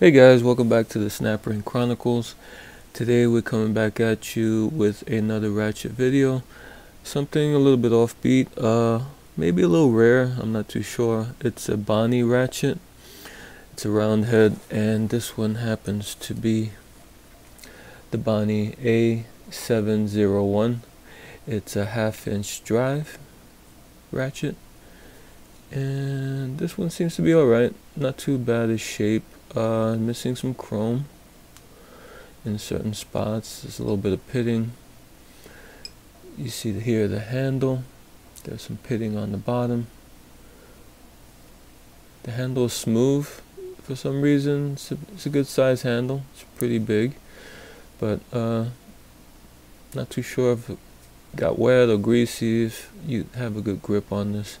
Hey guys, welcome back to the Snap Ring Chronicles. Today we're coming back at you with another ratchet video. Something a little bit offbeat, uh, maybe a little rare, I'm not too sure. It's a Bonney ratchet. It's a round head and this one happens to be the Bonney A701. It's a half inch drive ratchet. And this one seems to be alright, not too bad a shape uh, missing some chrome in certain spots. There's a little bit of pitting. You see here the handle. There's some pitting on the bottom. The handle is smooth for some reason. It's a, it's a good size handle. It's pretty big, but uh, not too sure if it got wet or greasy. If you have a good grip on this.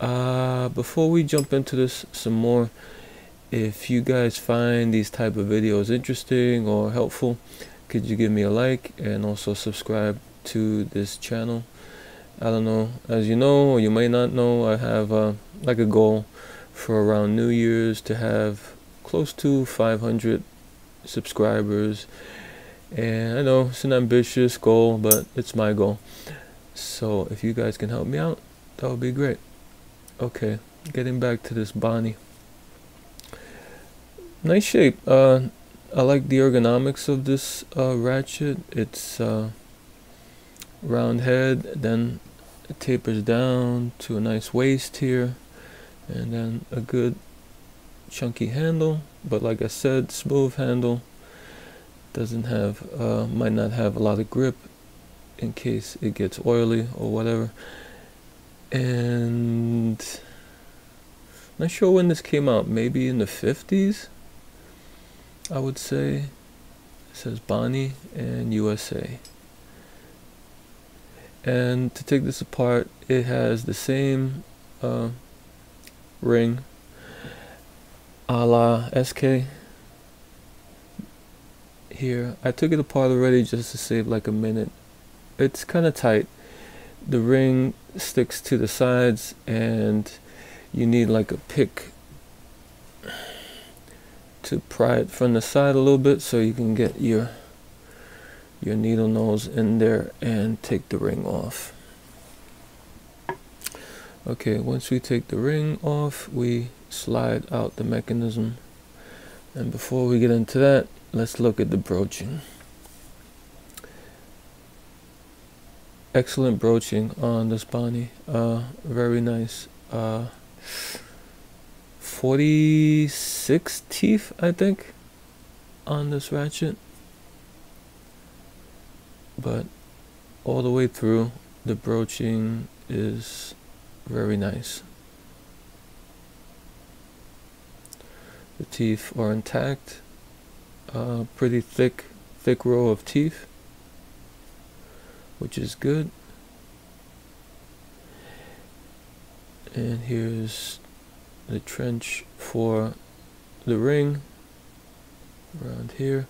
Uh, before we jump into this some more, if you guys find these type of videos interesting or helpful could you give me a like and also subscribe to this channel? I don't know. As you know or you may not know I have uh, like a goal for around New Year's to have close to 500 subscribers. And I know it's an ambitious goal but it's my goal. So if you guys can help me out that would be great. Okay getting back to this Bonney nice shape. Uh, I like the ergonomics of this uh, ratchet. It's uh, round head then it tapers down to a nice waist here and then a good chunky handle. But like I said smooth handle. Doesn't have uh, might not have a lot of grip in case it gets oily or whatever. And not sure when this came out. Maybe in the 50s I would say. It says Bonney and USA and to take this apart it has the same uh, ring. A la SK here I took it apart already just to save like a minute. It's kind of tight. The ring sticks to the sides and you need like a pick to pry it from the side a little bit so you can get your your needle nose in there and take the ring off. Okay once we take the ring off we slide out the mechanism. And before we get into that let's look at the broaching. Excellent broaching on this Bonney uh, very nice uh, 46 teeth, I think, on this ratchet. But all the way through, the broaching is very nice. The teeth are intact. Uh, pretty thick, thick row of teeth, which is good. And here's the trench for the ring around here.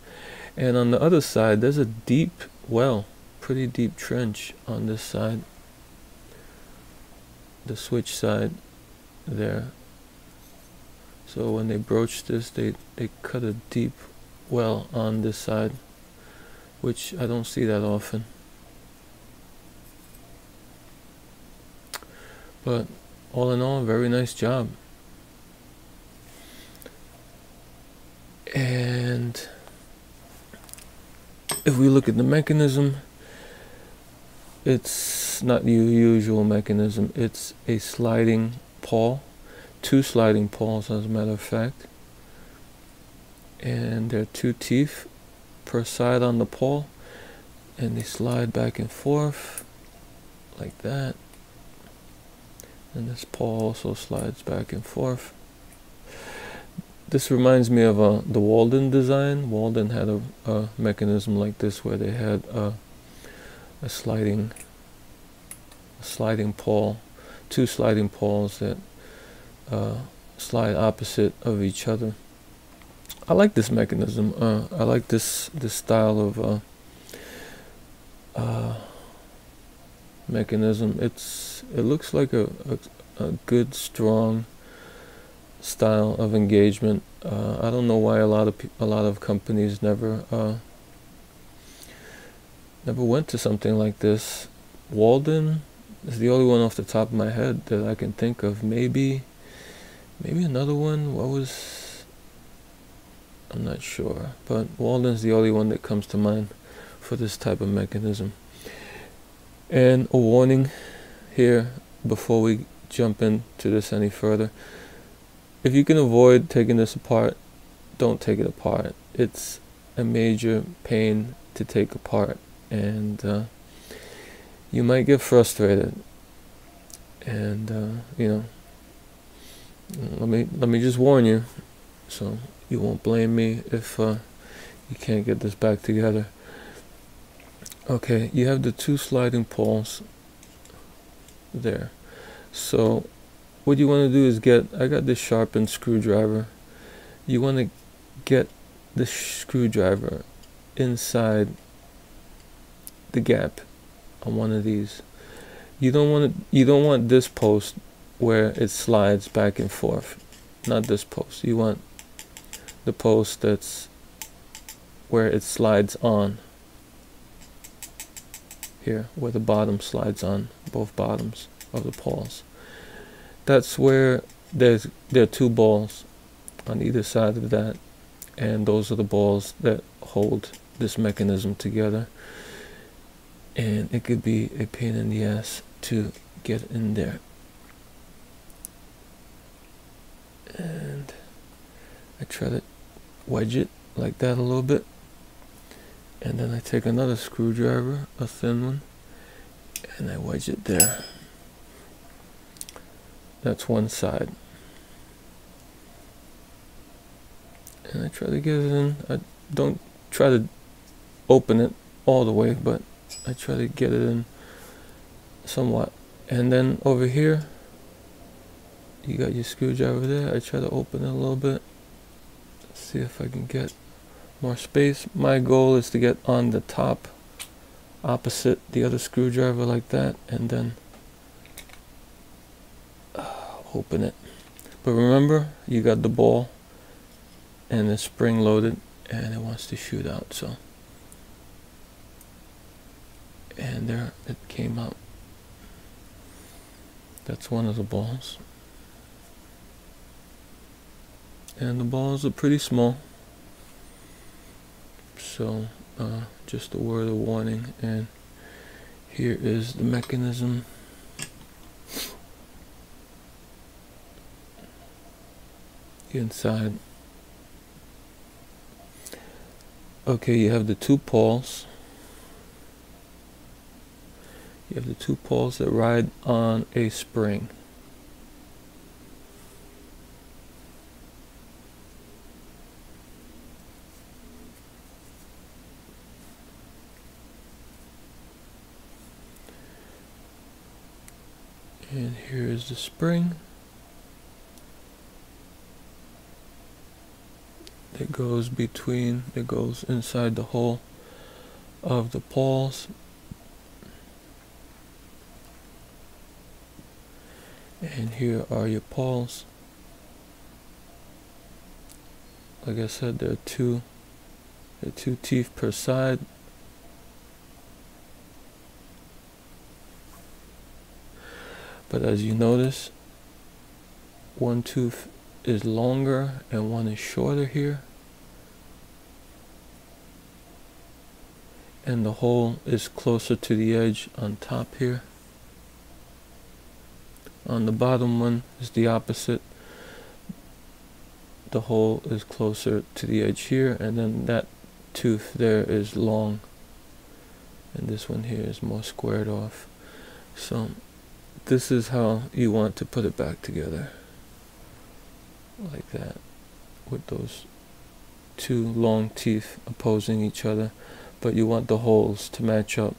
And on the other side there's a deep well pretty deep trench on this side. The switch side there. So when they broach this they they cut a deep well on this side which I don't see that often. But all in all very nice job and if we look at the mechanism it's not the usual mechanism. It's a sliding pawl two sliding pawls as a matter of fact. And there are two teeth per side on the pawl and they slide back and forth like that. And this pawl also slides back and forth this reminds me of uh, the Walden design. Walden had a, a, mechanism like this where they had a, a sliding a sliding pawl, two sliding pawls that uh, slide opposite of each other. I like this mechanism. Uh, I like this this style of uh, uh, mechanism. It's it looks like a, a, a good strong style of engagement. Uh, I don't know why a lot of a lot of companies never uh, never went to something like this. Walden is the only one off the top of my head that I can think of. Maybe, maybe another one. What was? I'm not sure, but Walden's the only one that comes to mind for this type of mechanism. And a warning here before we jump into this any further. If you can avoid taking this apart, don't take it apart. It's a major pain to take apart and uh, you might get frustrated. And uh, you know let me let me just warn you so you won't blame me if uh, you can't get this back together. Okay you have the two sliding pawls there. So what you want to do is get I got this sharpened screwdriver you want to get the screwdriver inside the gap on one of these. You don't want to, you don't want this post where it slides back and forth. Not this post. You want the post that's where it slides on. Here, where the bottom slides on, both bottoms of the pawls. That's where there's there are two balls on either side of that, and those are the balls that hold this mechanism together. And it could be a pain in the ass to get in there. And I try to wedge it like that a little bit. And then I take another screwdriver a thin one and I wedge it there that's one side. And I try to get it in. I don't try to open it all the way but I try to get it in somewhat. And then over here you got your screwdriver there. I try to open it a little bit see if I can get more space. My goal is to get on the top opposite the other screwdriver like that and then open it. But remember you got the ball and it's spring loaded and it wants to shoot out so. And there it came out. that's one of the balls. And the balls are pretty small. So uh, just a word of warning and here is the mechanism inside. Okay you have the two pawls. You have the two pawls that ride on a spring. And here is the spring that goes between, it goes inside the hole of the pawls. And here are your pawls. Like I said there are two there are two teeth per side. But as you notice one tooth is longer and one is shorter here and the hole is closer to the edge on top here. On the bottom one is the opposite. The hole is closer to the edge here and then that tooth there is long and this one here is more squared off. So this is how you want to put it back together like that with those two long teeth opposing each other but you want the holes to match up.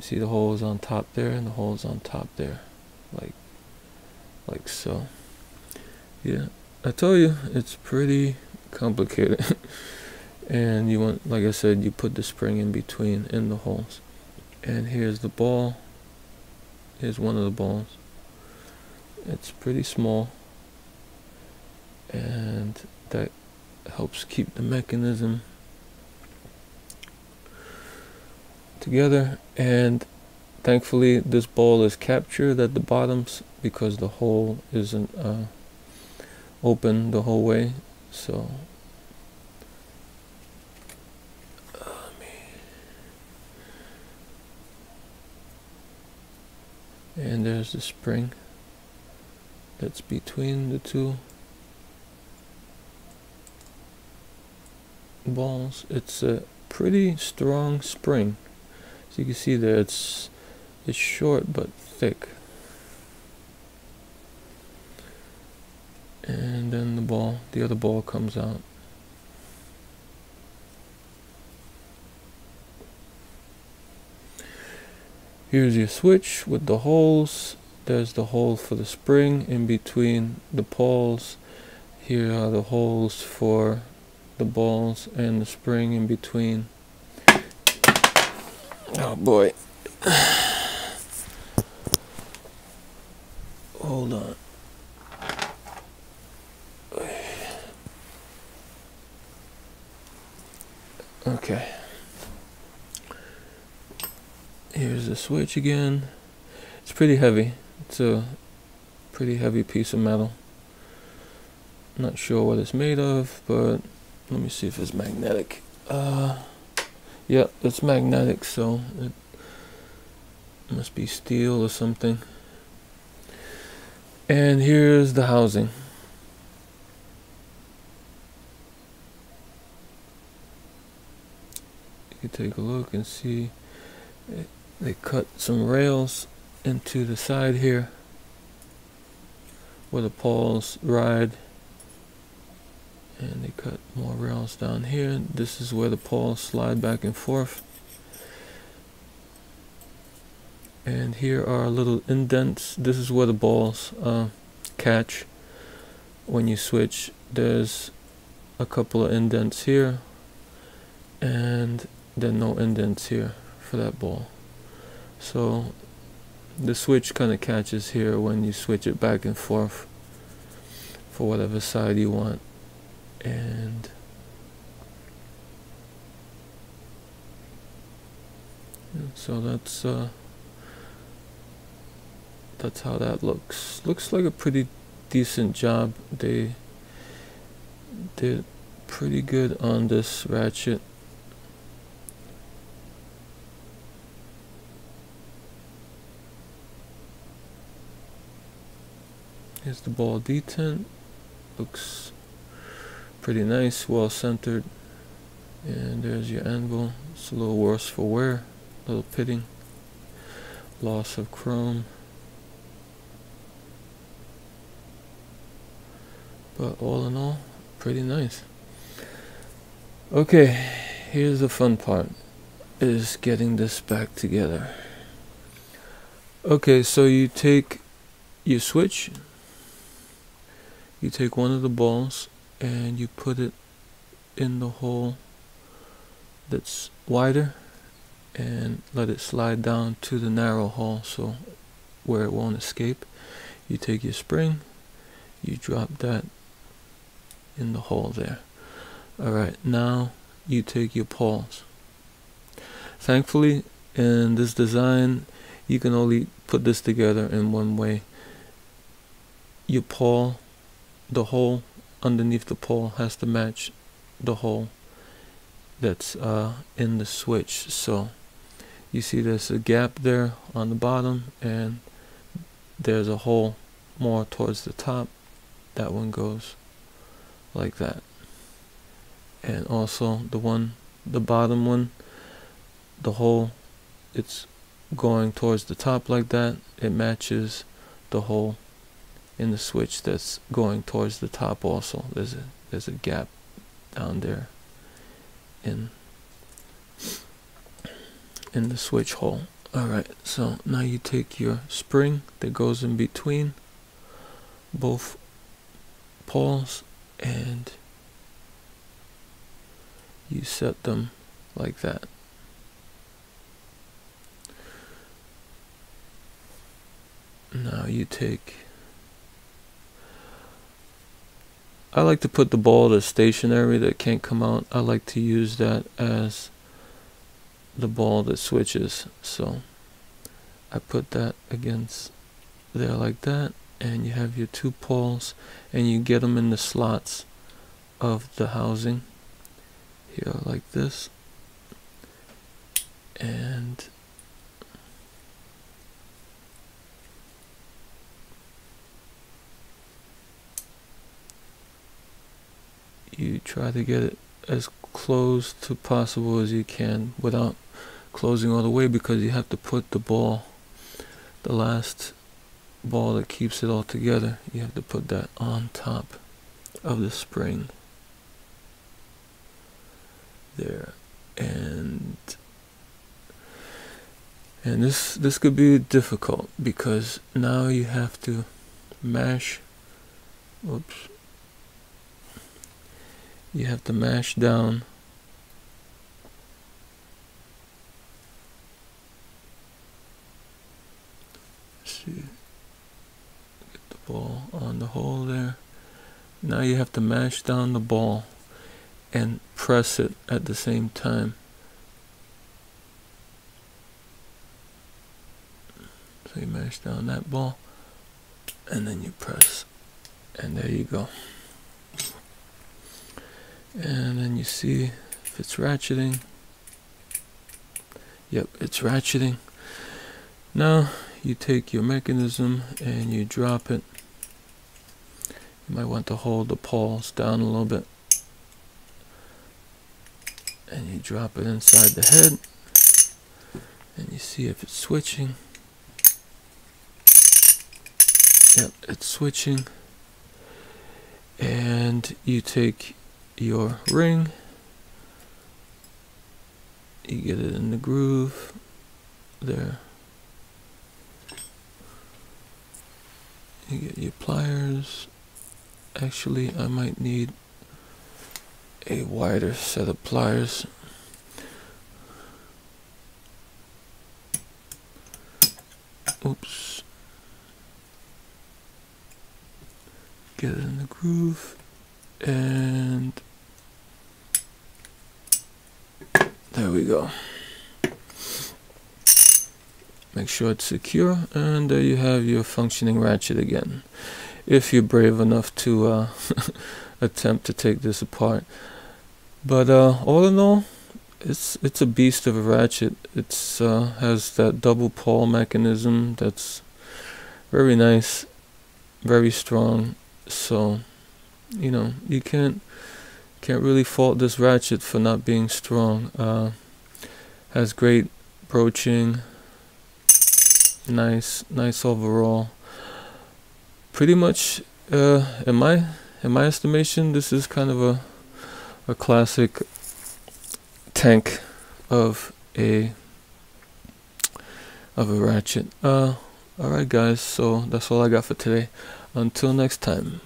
See the holes on top there and the holes on top there like like so. Yeah I told you it's pretty complicated. And you want like I said you put the spring in between in the holes. And here's the ball. Here's one of the balls. It's pretty small. And that helps keep the mechanism together and thankfully this ball is captured at the bottoms because the hole isn't uh, open the whole way so. And there's the spring that's between the two balls. It's a pretty strong spring so you can see there it's it's short but thick. And then the ball the other ball comes out. Here's your switch with the holes. There's the hole for the spring in between the pawls. Here are the holes for the balls and the spring in between oh boy. Hold on. Okay. Here's the switch again. It's pretty heavy. It's a pretty heavy piece of metal. Not sure what it's made of but let me see if it's magnetic. Uh yeah it's magnetic so it must be steel or something. And here's the housing. You can take a look and see it, they cut some rails into the side here where the pawls ride and they cut more rails down here. This is where the pawls slide back and forth. And here are little indents. This is where the balls uh, catch. When you switch there's a couple of indents here. And then no indents here for that ball. So the switch kind of catches here when you switch it back and forth for whatever side you want and so that's uh, that's how that looks. Looks like a pretty decent job. They did pretty good on this ratchet. Here's the ball detent. Looks pretty nice, well centered. And there's your anvil. It's a little worse for wear, a little pitting. Loss of chrome. But all in all, pretty nice. Okay, here's the fun part is getting this back together. Okay, so you take your switch you take one of the balls and you put it in the hole that's wider and let it slide down to the narrow hole so where it won't escape you take your spring you drop that in the hole there. Alright now you take your pawls thankfully in this design you can only put this together in one way. Your pawl the hole underneath the pawl has to match the hole that's uh, in the switch. So you see there's a gap there on the bottom and there's a hole more towards the top. That one goes like that. And also the one the bottom one the hole it's going towards the top like that. It matches the hole in the switch that's going towards the top also. There's a there's a gap down there in in the switch hole. Alright so now you take your spring that goes in between both pawls and you set them like that. Now you take I like to put the ball that's stationary that can't come out. I like to use that as the ball that switches. So I put that against there like that and you have your two pawls and you get them in the slots of the housing here like this and you try to get it as close to possible as you can without closing all the way because you have to put the ball the last ball that keeps it all together. You have to put that on top of the spring. There and and this this could be difficult because now you have to mash oops you have to mash down. See. Get the ball on the hole there. Now you have to mash down the ball and press it at the same time. So you mash down that ball and then you press. And there you go and then you see if it's ratcheting. Yep it's ratcheting. Now you take your mechanism and you drop it. You might want to hold the pawls down a little bit. And you drop it inside the head. And you see if it's switching. Yep it's switching. And you take your ring. You get it in the groove. There. You get your pliers. Actually I might need a wider set of pliers. Oops. Get it in the groove. And There we go. Make sure it's secure and there you have your functioning ratchet again. If you're brave enough to uh, attempt to take this apart. But uh, all in all, it's it's a beast of a ratchet. It's uh, has that double pawl mechanism that's very nice, very strong. So, you know, you can't can't really fault this ratchet for not being strong. Uh, has great broaching. Nice, nice overall. Pretty much, uh, in my in my estimation, this is kind of a a classic tank of a of a ratchet. Uh, all right, guys. So that's all I got for today. Until next time.